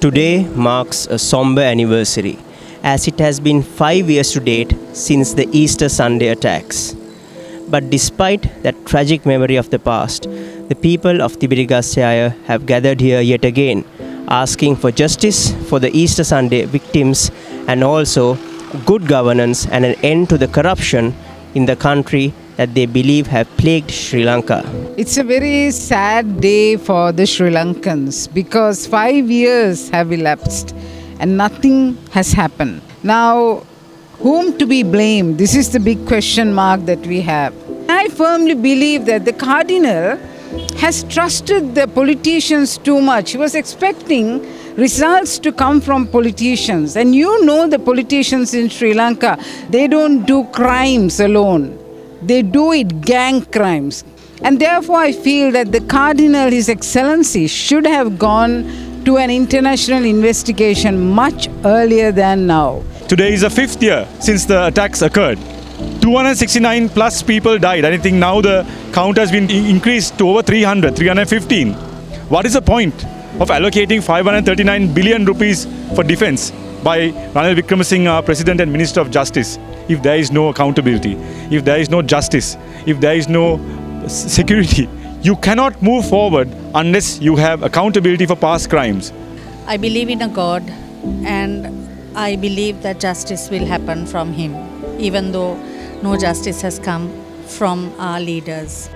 Today marks a somber anniversary as it has been five years to date since the Easter Sunday attacks. But despite that tragic memory of the past, the people of Thimbirigasyaya have gathered here yet again, asking for justice for the Easter Sunday victims and also good governance and an end to the corruption in the country that they believe have plagued Sri Lanka. It's a very sad day for the Sri Lankans because five years have elapsed and nothing has happened. Now, whom to be blamed? This is the big question mark that we have. I firmly believe that the Cardinal has trusted the politicians too much. He was expecting results to come from politicians. And you know the politicians in Sri Lanka, they don't do crimes alone they do it gang crimes. And therefore, I feel that the Cardinal, His Excellency, should have gone to an international investigation much earlier than now. Today is the fifth year since the attacks occurred. 269 plus people died. I think now the count has been increased to over 300, 315. What is the point of allocating 539 billion rupees for defense by Ranil Wickremesinghe, our President and Minister of Justice? if there is no accountability, if there is no justice, if there is no security, you cannot move forward unless you have accountability for past crimes. I believe in a God and I believe that justice will happen from Him, even though no justice has come from our leaders.